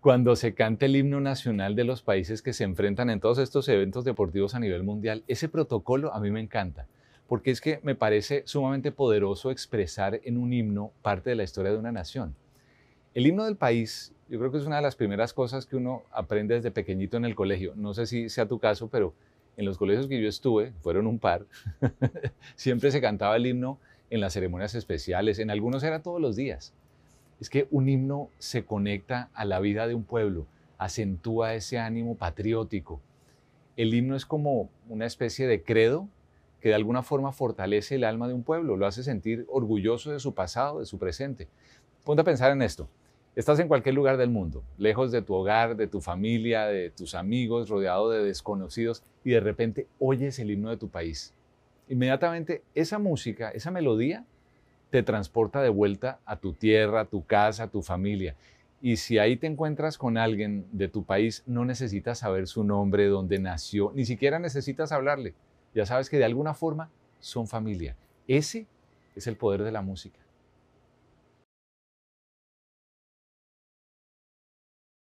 cuando se canta el himno nacional de los países que se enfrentan en todos estos eventos deportivos a nivel mundial, ese protocolo a mí me encanta, porque es que me parece sumamente poderoso expresar en un himno parte de la historia de una nación. El himno del país, yo creo que es una de las primeras cosas que uno aprende desde pequeñito en el colegio. No sé si sea tu caso, pero en los colegios que yo estuve, fueron un par, siempre se cantaba el himno en las ceremonias especiales, en algunos era todos los días. Es que un himno se conecta a la vida de un pueblo, acentúa ese ánimo patriótico. El himno es como una especie de credo que de alguna forma fortalece el alma de un pueblo, lo hace sentir orgulloso de su pasado, de su presente. Ponte a pensar en esto. Estás en cualquier lugar del mundo, lejos de tu hogar, de tu familia, de tus amigos, rodeado de desconocidos, y de repente oyes el himno de tu país. Inmediatamente esa música, esa melodía, te transporta de vuelta a tu tierra, a tu casa, a tu familia. Y si ahí te encuentras con alguien de tu país, no necesitas saber su nombre, dónde nació, ni siquiera necesitas hablarle. Ya sabes que de alguna forma son familia. Ese es el poder de la música.